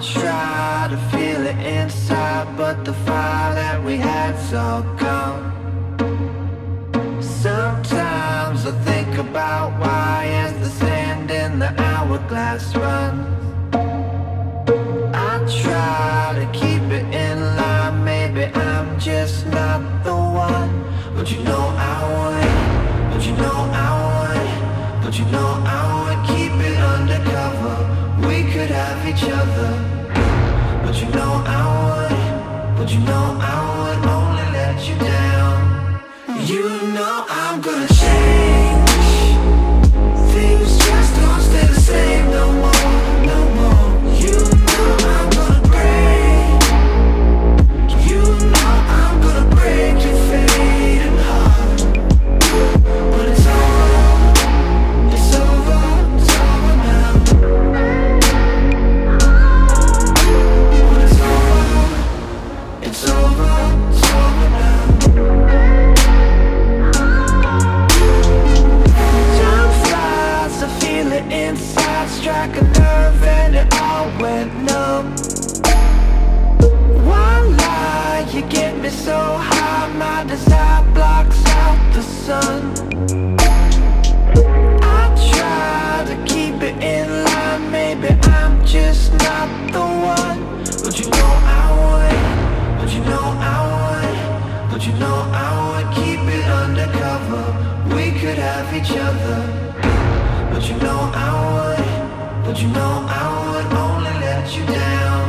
try to feel it inside, but the fire that we had's all gone. Sometimes I think about why as the sand in the hourglass runs. I try to keep it in line, maybe I'm just not the one. But you know I would, but you know I would, but you know I would keep it undercover. We could have each other, but you know I would, but you know I would only let you down. You know I'm gonna change. Things just don't stay the strike a nerve and it all went numb. One lie, you get me so high, my desire blocks out the sun. I try to keep it in line, maybe I'm just not the one. But you know I would, but you know I would, but you know I would keep it undercover. We could have each other, but you know I would, you know I would only let you down.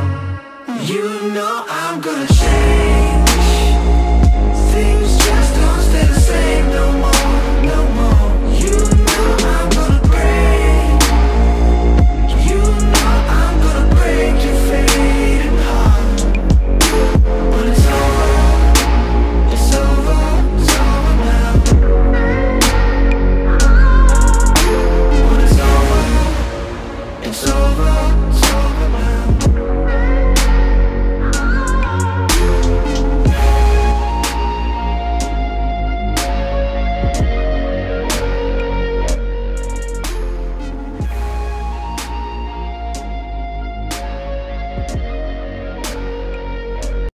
You know I'm gonna change. It's over, it's over